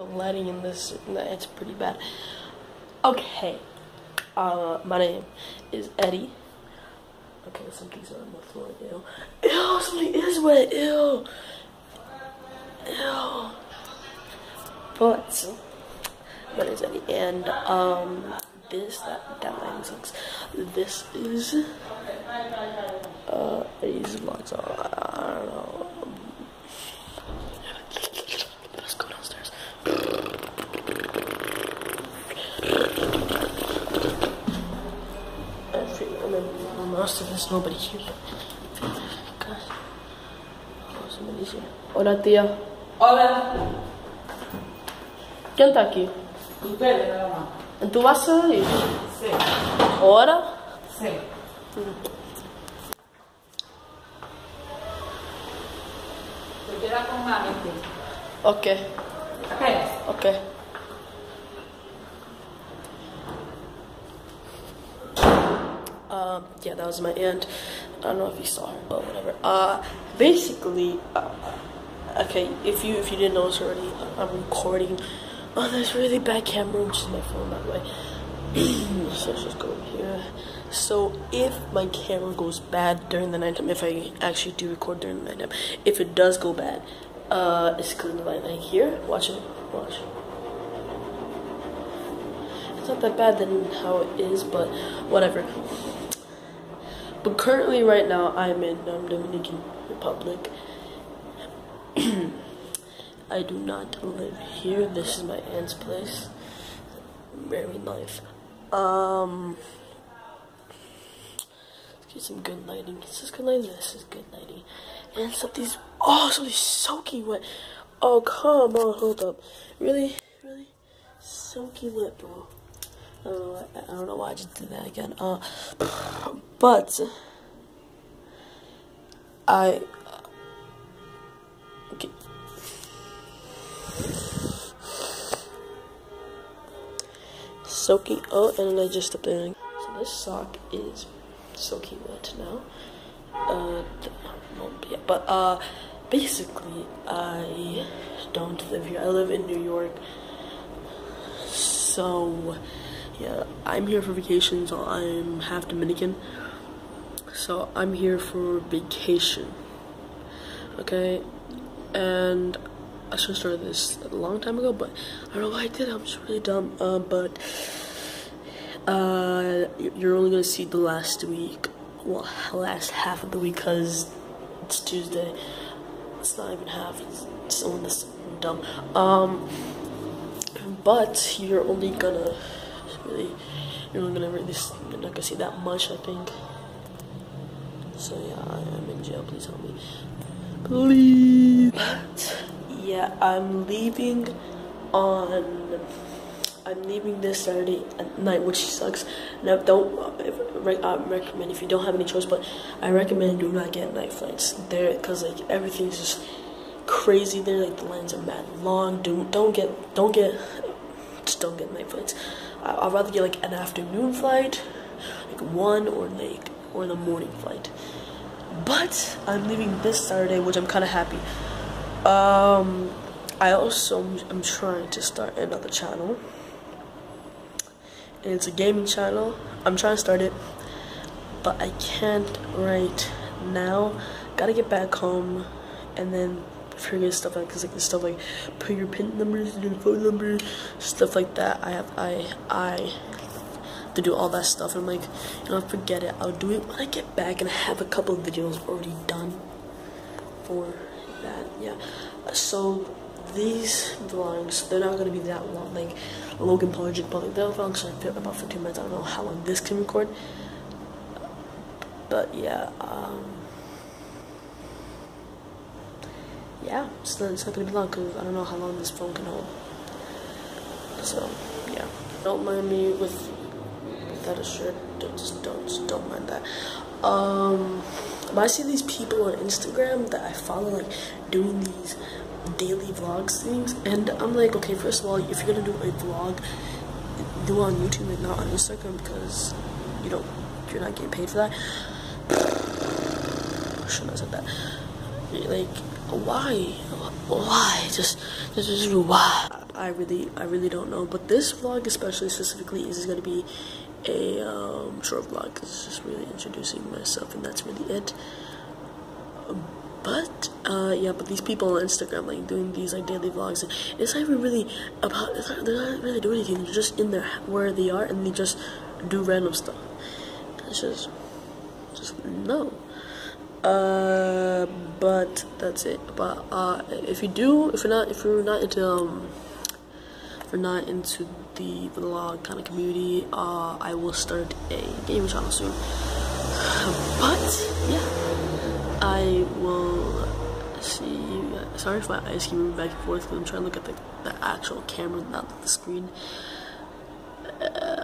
The lighting in this, it's pretty bad. Okay, uh, my name is Eddie. Okay, something's on the floor, ew. Ew, something is wet, ew. Ew. But, my name is Eddie, and, um, this, that, that lighting sucks. This is, uh, vlogs are, I don't know. Hola tía. Hola. ¿Quién está aquí? Ustedes nada más. ¿En tu vas a ir? Sí. ¿Ahora? Sí. Te queda con mami. ok. Um, yeah, that was my aunt. I don't know if you saw her, but whatever. Uh, basically, uh, okay, if you if you didn't notice already, I'm recording on this really bad camera, which is my phone, by the way. so let's just go here. So if my camera goes bad during the nighttime, if I actually do record during the nighttime, if it does go bad, uh, it's of the light. Like here, watch it, watch. Not that bad than how it is, but whatever. But currently, right now, I'm in um, Dominican Republic. I do not live here. This is my aunt's place. Married life. Um, let's get some good lighting. Is this good lighting? This is good lighting. And something's oh, something's soaking wet. Oh come on, hold up. Really, really, soaking wet, bro. I don't know. Why, I don't know why I just did that again. Uh, but I. Okay. Soaking. Oh, and then I just stepped in. So this sock is soaking wet now. Uh, yeah, but uh, basically, I don't live here. I live in New York. So, yeah, I'm here for vacation. So I'm half Dominican. So I'm here for vacation. Okay, and I should have started this a long time ago, but I don't know why I did. I'm just really dumb. Uh, but uh, you're only gonna see the last week, well, last half of the week, cause it's Tuesday. It's not even half. It's, it's this dumb. Um, but you're only gonna really, you're only gonna really, you're not gonna see that much. I think. So yeah, I am in jail. Please help me. Please. But yeah, I'm leaving on. I'm leaving this Saturday at night, which sucks. And I don't uh, I recommend if you don't have any choice, but I recommend do not get night flights there because like everything's just crazy there. Like the lines are mad long. Do don't get don't get just don't get night flights. I'd rather get like an afternoon flight, like one or like or the morning flight. But I'm leaving this Saturday, which I'm kind of happy. Um, I also am trying to start another channel. And it's a gaming channel. I'm trying to start it, but I can't right now. Gotta get back home and then figure stuff out because like the stuff like put your pin numbers, your phone number, stuff like that. I have I I to do all that stuff. And I'm like, you know, forget it. I'll do it when I get back and I have a couple of videos already done for that. Yeah. So these vlogs, they're not gonna be that long. Like Logan Paul, Jake Paul, like, they'll vlogs are about 15 minutes. I don't know how long this can record. But yeah, um, yeah, it's not, it's not gonna be long because I don't know how long this phone can hold. So yeah, don't mind me with without a shirt. Don't, just don't just don't mind that. Um, I see these people on Instagram that I follow like doing these daily vlogs things, and I'm like, okay, first of all, if you're gonna do a vlog, do it on YouTube and not on Instagram because you don't you're not getting paid for that. Shouldn't have said that. Like, why? Why? Just, just, just why? I really, I really don't know. But this vlog, especially specifically, is going to be a um, short vlog. It's just really introducing myself, and that's really it. But uh, yeah, but these people on Instagram like doing these like daily vlogs, it's not even really about. Not, they're not really doing anything. They're just in there where they are, and they just do random stuff. It's just, just no. Uh, but that's it. But uh, if you do, if you're not, if you're not into um, if you're not into the vlog kind of community, uh, I will start a gaming channel soon. But yeah, I will see you. Sorry if my eyes keep moving back and forth because I'm trying to look at the, the actual camera, not the screen. Uh,